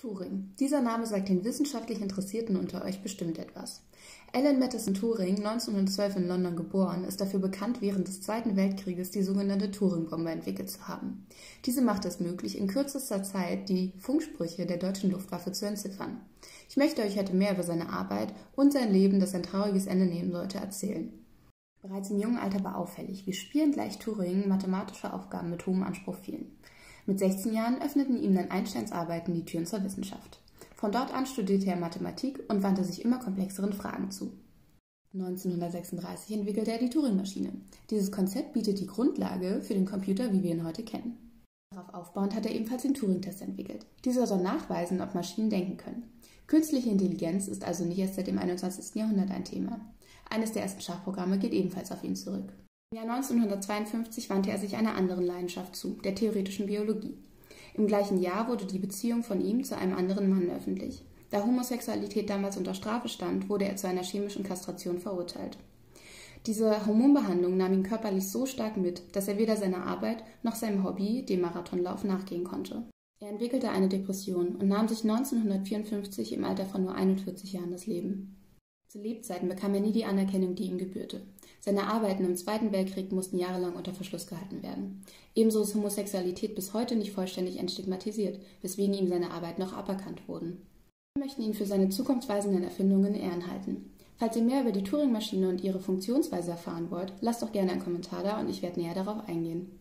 Turing. Dieser Name sagt den wissenschaftlich Interessierten unter euch bestimmt etwas. Alan Matheson Turing, 1912 in London geboren, ist dafür bekannt, während des Zweiten Weltkrieges die sogenannte Turing-Bombe entwickelt zu haben. Diese macht es möglich, in kürzester Zeit die Funksprüche der deutschen Luftwaffe zu entziffern. Ich möchte euch heute mehr über seine Arbeit und sein Leben, das ein trauriges Ende nehmen sollte, erzählen. Bereits im jungen Alter war auffällig, wie spielend leicht Turing mathematische Aufgaben mit hohem Anspruch fielen. Mit 16 Jahren öffneten ihm dann Einsteins Arbeiten die Türen zur Wissenschaft. Von dort an studierte er Mathematik und wandte sich immer komplexeren Fragen zu. 1936 entwickelte er die Turing-Maschine. Dieses Konzept bietet die Grundlage für den Computer, wie wir ihn heute kennen. Darauf aufbauend hat er ebenfalls den Turing-Test entwickelt. Dieser soll nachweisen, ob Maschinen denken können. Künstliche Intelligenz ist also nicht erst seit dem 21. Jahrhundert ein Thema. Eines der ersten Schachprogramme geht ebenfalls auf ihn zurück. Im Jahr 1952 wandte er sich einer anderen Leidenschaft zu, der theoretischen Biologie. Im gleichen Jahr wurde die Beziehung von ihm zu einem anderen Mann öffentlich. Da Homosexualität damals unter Strafe stand, wurde er zu einer chemischen Kastration verurteilt. Diese Hormonbehandlung nahm ihn körperlich so stark mit, dass er weder seiner Arbeit noch seinem Hobby, dem Marathonlauf, nachgehen konnte. Er entwickelte eine Depression und nahm sich 1954 im Alter von nur 41 Jahren das Leben. Zu Lebzeiten bekam er nie die Anerkennung, die ihm gebührte. Seine Arbeiten im Zweiten Weltkrieg mussten jahrelang unter Verschluss gehalten werden. Ebenso ist Homosexualität bis heute nicht vollständig entstigmatisiert, weswegen ihm seine Arbeit noch aberkannt wurden. Wir möchten ihn für seine zukunftsweisenden Erfindungen in Ehren halten. Falls ihr mehr über die Turing-Maschine und ihre Funktionsweise erfahren wollt, lasst doch gerne einen Kommentar da und ich werde näher darauf eingehen.